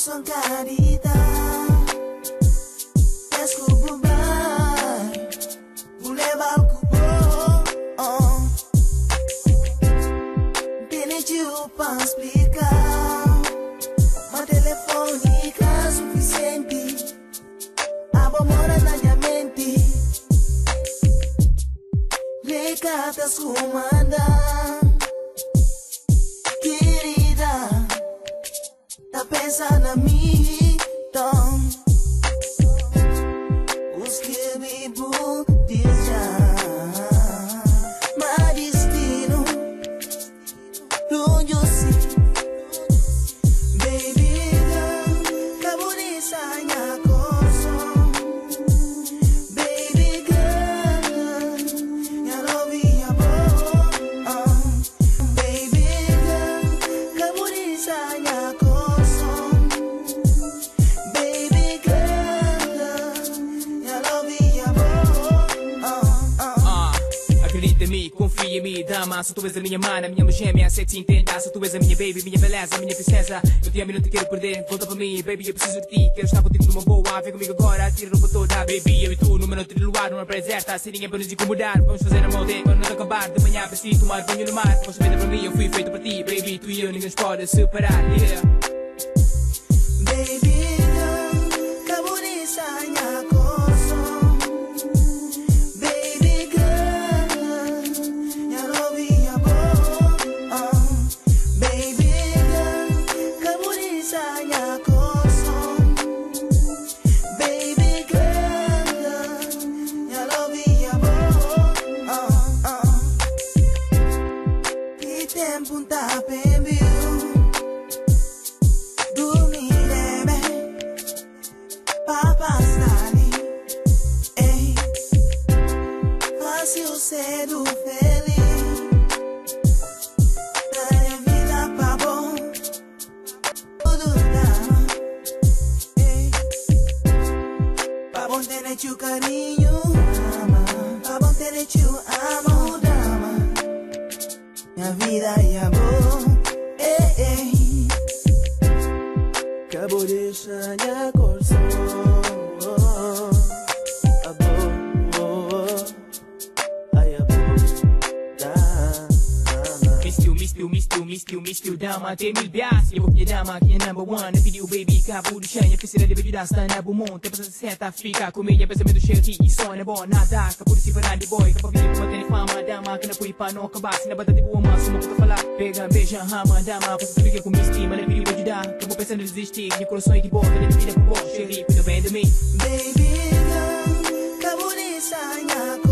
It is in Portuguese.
son caridad. Es como un bar, un cubo. Tiene yo para explicar. Ma telefónica suficiente. Abo mora en la mente. Recata su. Pensando em mim em mim, dama. Se tu és a minha mana, minha gêmea, sexy intensa. Tu és a minha baby, minha beleza, minha princesa. Eu te amo e não te quero perder. Volta para mim, baby, eu preciso de ti. Quero estar contigo numa boa. Vem comigo agora, tira roupa toda, baby. Eu e tu, numa noite de luar, numa deserta. Sem ninguém para nos incomodar. Vamos fazer amor até quando não acabar. De manhã si, tomar banho no mar. Posso ver para mim, eu fui feito para ti, baby. Tu e eu, ninguém nos pode separar, yeah. Tempo un baby Dormireme Papa stani Ei Fácil ser feliz. Trae vida pra bom Tudo dama Ei Pra bom ter teu carinho Dama Pra bom ter teu amor Miss you, miss you, miss you, miss you, miss you. Dama, tem mil bias Eu vou pedir dama, que é number one. Eu pedi o baby, cabo do chão Eu fiz de bebida, está na bumon Tempo se senta, fica comigo Pensamento cheio e som é bom? Nada, cabo de se parar de boy. Cabo vir com tem fama máquina põe não acabar Se na batata boa massa, uma puta falar Pega, beija, rama, dama. Você sabe que eu comesti, mas não queria me dar Acabou pensando em desistir Minha coração é que borda, de vida por borda Cheguei, cuida bem de mim Baby girl, acabou de sair